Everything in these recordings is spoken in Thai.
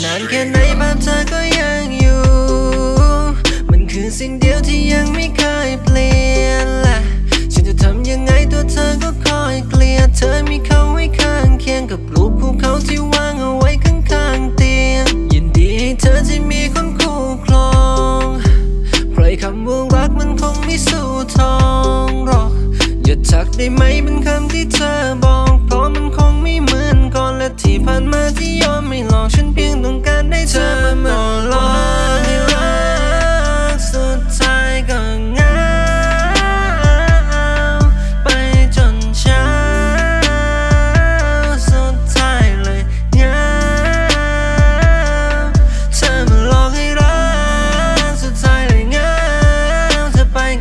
นานแค่ไหนภาพเธอก็ยังอยู่ มันคือสิ่งเดียวที่ยังไม่เคยเปลี่ยนแหละฉันจะทำยังไงตัวเธอก็คอยเกลียดเธอมีเขาไว้ข้างเคียงกับรูปคู่เขาที่วางเอาไว้ข้างๆเตียง ยินดีให้เธอที่มีคนคู่ครองใครคำว่ารักมันคงไม่สู้ทองหรอกอย่าทักได้ไหมเป็นคำที่เธ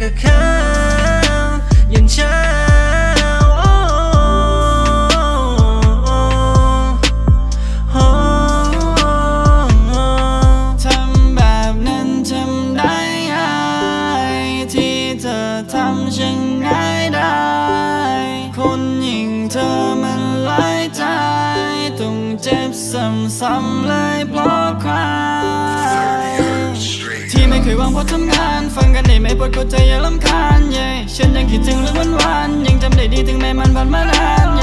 กับเขายันเช้าทำแบบนั้นทำได้ไงที่เธอทำฉันง่ายได้คนอย่งเธอมันหลายใจต้องเจ็บซ้ำๆเลยเพราะ ดทำงาน ฟังกันได้ไหมปวดกดใจอย่าลำคาญเย่ฉันยังคิดถึงเรื่องวันๆยังจำได้ดีถึงแม้มันผ่านมานาน